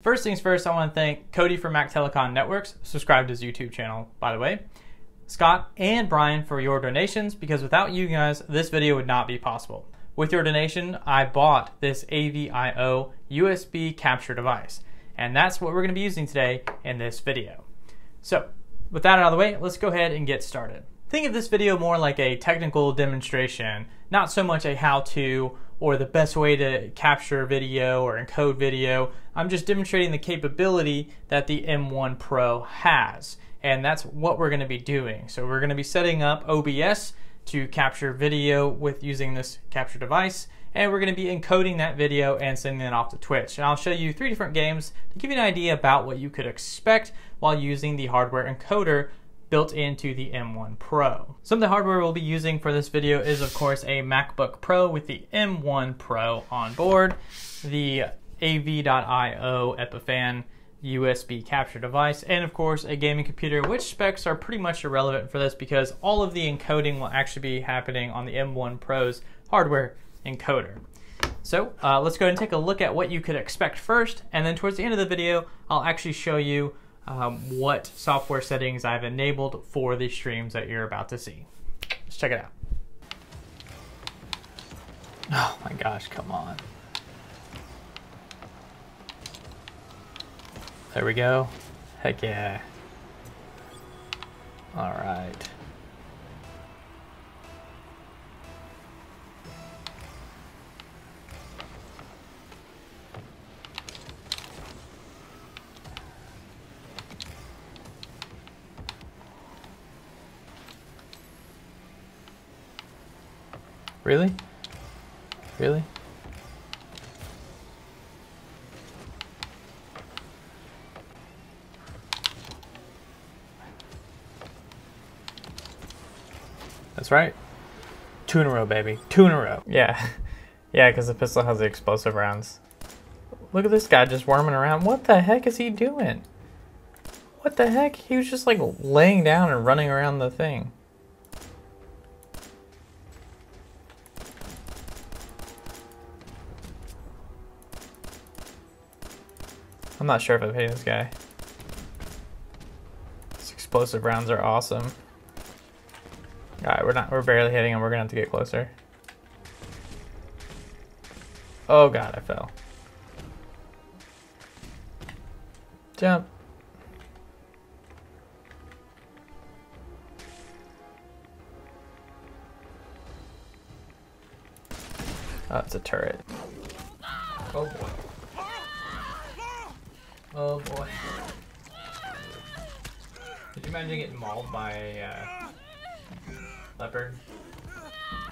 First things first, I want to thank Cody from Mactelecom Networks, subscribe to his YouTube channel, by the way, Scott and Brian for your donations, because without you guys, this video would not be possible. With your donation, I bought this AV.IO USB capture device, and that's what we're going to be using today in this video. So, with that out of the way, let's go ahead and get started. Think of this video more like a technical demonstration, not so much a how-to or the best way to capture video or encode video. I'm just demonstrating the capability that the M1 Pro has. And that's what we're going to be doing. So we're going to be setting up OBS to capture video with using this capture device. And we're going to be encoding that video and sending it off to Twitch. And I'll show you three different games to give you an idea about what you could expect while using the hardware encoder built into the M1 Pro. Some of the hardware we'll be using for this video is of course a MacBook Pro with the M1 Pro on board, the AV.IO Epiphan USB capture device, and of course a gaming computer, which specs are pretty much irrelevant for this because all of the encoding will actually be happening on the M1 Pro's hardware encoder. So uh, let's go and take a look at what you could expect first, and then towards the end of the video, I'll actually show you um, what software settings I've enabled for the streams that you're about to see. Let's check it out. Oh my gosh, come on. There we go. Heck yeah. All right. Really? Really? That's right. Two in a row, baby. Two in a row. Yeah. Yeah, because the pistol has the explosive rounds. Look at this guy just worming around. What the heck is he doing? What the heck? He was just like laying down and running around the thing. I'm not sure if I'm hitting this guy. These explosive rounds are awesome. Alright, we're not we're barely hitting him, we're gonna have to get closer. Oh god, I fell. Jump. Oh, it's a turret. Oh boy. Oh boy. Could you imagine getting mauled by a uh, leopard?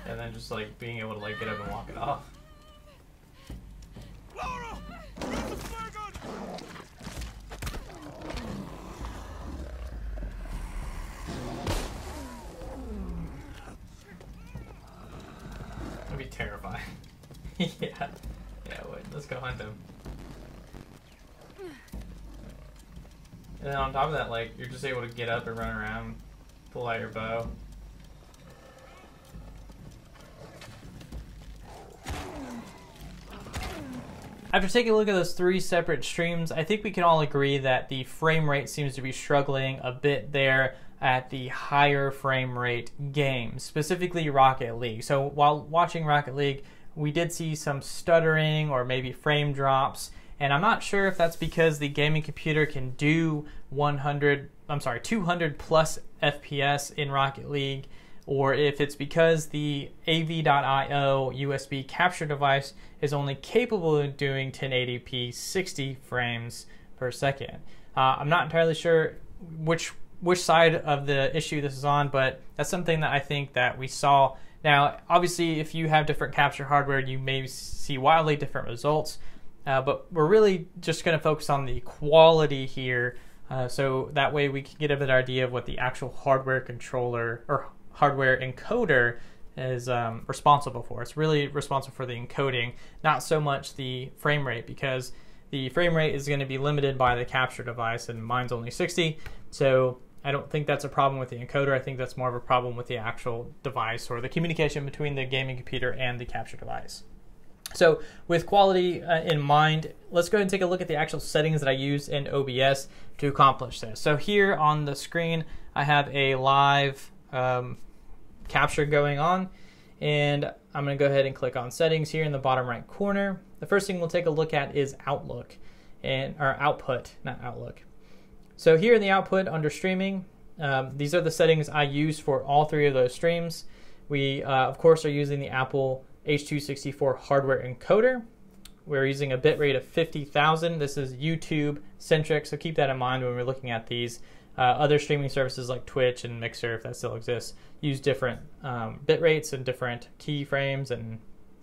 And then just like being able to like get up and walk it off? That'd be terrifying. yeah. Yeah, wait, let's go hunt him. And then on top of that, like, you're just able to get up and run around, pull out your bow. After taking a look at those three separate streams, I think we can all agree that the frame rate seems to be struggling a bit there at the higher frame rate games, specifically Rocket League. So while watching Rocket League, we did see some stuttering or maybe frame drops and I'm not sure if that's because the gaming computer can do 100, I'm sorry, 200 plus FPS in Rocket League, or if it's because the AV.IO USB capture device is only capable of doing 1080p 60 frames per second. Uh, I'm not entirely sure which which side of the issue this is on, but that's something that I think that we saw. Now, obviously, if you have different capture hardware, you may see wildly different results. Uh, but we're really just going to focus on the quality here. Uh, so that way we can get a bit idea of what the actual hardware controller or hardware encoder is um, responsible for. It's really responsible for the encoding, not so much the frame rate, because the frame rate is going to be limited by the capture device, and mine's only 60. So I don't think that's a problem with the encoder. I think that's more of a problem with the actual device or the communication between the gaming computer and the capture device. So with quality uh, in mind, let's go ahead and take a look at the actual settings that I use in OBS to accomplish this. So here on the screen, I have a live um, capture going on and I'm gonna go ahead and click on settings here in the bottom right corner. The first thing we'll take a look at is Outlook and or output, not Outlook. So here in the output under streaming, um, these are the settings I use for all three of those streams. We, uh, of course, are using the Apple H264 hardware encoder. We're using a bitrate of 50,000. This is YouTube centric, so keep that in mind when we're looking at these. Uh, other streaming services like Twitch and Mixer, if that still exists, use different um, bit rates and different keyframes and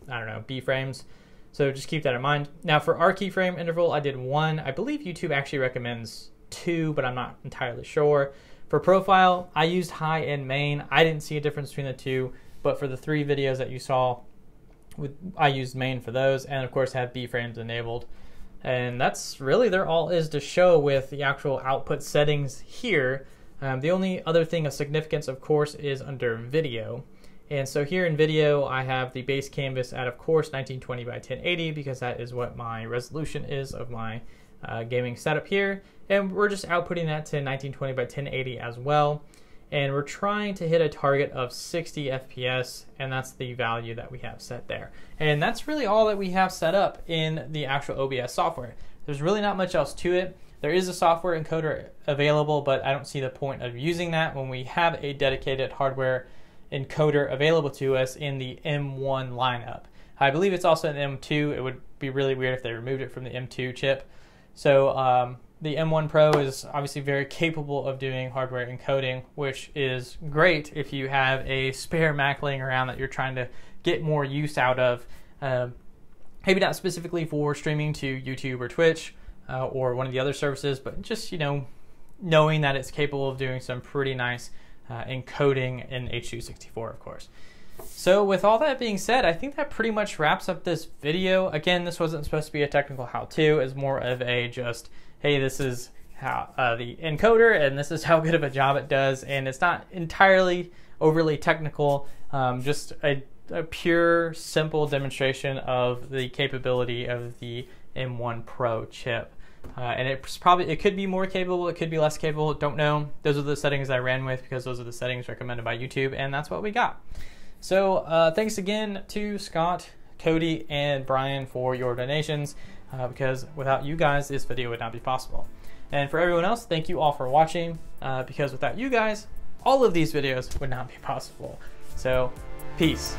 I don't know, B frames. So just keep that in mind. Now for our keyframe interval, I did one. I believe YouTube actually recommends two, but I'm not entirely sure. For profile, I used high and main. I didn't see a difference between the two, but for the three videos that you saw, with I used main for those, and of course have B frames enabled. And that's really there all is to show with the actual output settings here. Um, the only other thing of significance, of course, is under video. And so here in video, I have the base canvas at, of course, 1920 by 1080 because that is what my resolution is of my uh, gaming setup here. And we're just outputting that to 1920 by 1080 as well. And we're trying to hit a target of 60 FPS, and that's the value that we have set there. And that's really all that we have set up in the actual OBS software. There's really not much else to it. There is a software encoder available, but I don't see the point of using that when we have a dedicated hardware encoder available to us in the M1 lineup. I believe it's also an M2. It would be really weird if they removed it from the M2 chip. So um, the M1 Pro is obviously very capable of doing hardware encoding, which is great if you have a spare Mac laying around that you're trying to get more use out of. Uh, maybe not specifically for streaming to YouTube or Twitch uh, or one of the other services, but just you know knowing that it's capable of doing some pretty nice uh, encoding in H264, of course. So with all that being said, I think that pretty much wraps up this video. Again, this wasn't supposed to be a technical how-to. It's more of a just, hey, this is how uh, the encoder and this is how good of a job it does. And it's not entirely overly technical, um, just a, a, pure, simple demonstration of the capability of the M1 Pro chip. Uh, and it's probably it could be more capable, it could be less capable. Don't know. Those are the settings I ran with because those are the settings recommended by YouTube, and that's what we got. So uh, thanks again to Scott, Cody, and Brian for your donations uh, because without you guys, this video would not be possible. And for everyone else, thank you all for watching uh, because without you guys, all of these videos would not be possible. So, peace.